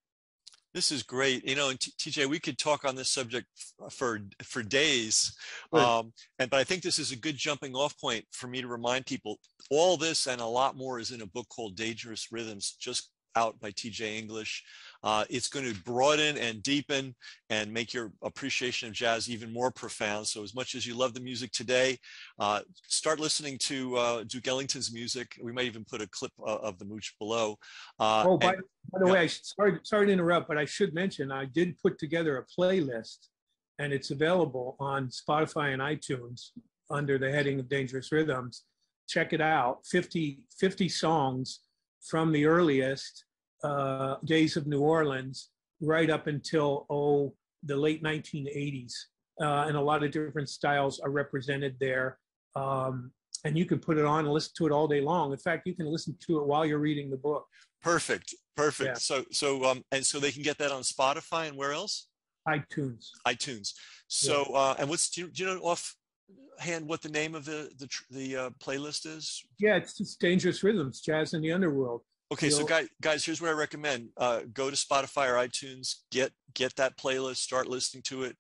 This is great. You know, and TJ, we could talk on this subject for for days, um, and but I think this is a good jumping off point for me to remind people. All this and a lot more is in a book called Dangerous Rhythms, just out by TJ English. Uh, it's going to broaden and deepen and make your appreciation of jazz even more profound. So as much as you love the music today, uh, start listening to uh, Duke Ellington's music. We might even put a clip uh, of the mooch below. Uh, oh, by, and, by the yeah. way, I should, sorry, sorry to interrupt, but I should mention I did put together a playlist and it's available on Spotify and iTunes under the heading of Dangerous Rhythms. Check it out 50, 50 songs from the earliest uh, days of New Orleans right up until oh the late 1980s, uh, and a lot of different styles are represented there. Um, and you can put it on and listen to it all day long. In fact, you can listen to it while you're reading the book. Perfect, perfect. Yeah. So, so, um, and so they can get that on Spotify and where else? iTunes. iTunes. So, yeah. uh, and what's do you, do you know offhand what the name of the the, the uh, playlist is? Yeah, it's, just Dangerous Rhythms, Jazz in the Underworld. Okay, so guys, guys, here's what I recommend: uh, go to Spotify or iTunes, get get that playlist, start listening to it.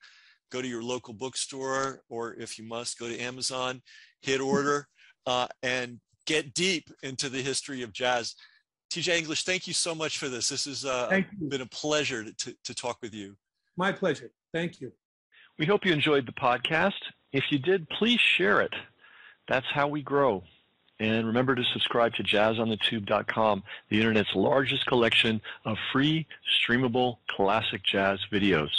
Go to your local bookstore, or if you must, go to Amazon, hit order, uh, and get deep into the history of jazz. TJ English, thank you so much for this. This has uh, been a pleasure to, to, to talk with you. My pleasure. Thank you. We hope you enjoyed the podcast. If you did, please share it. That's how we grow. And remember to subscribe to jazzonthetube.com, the internet's largest collection of free, streamable classic jazz videos.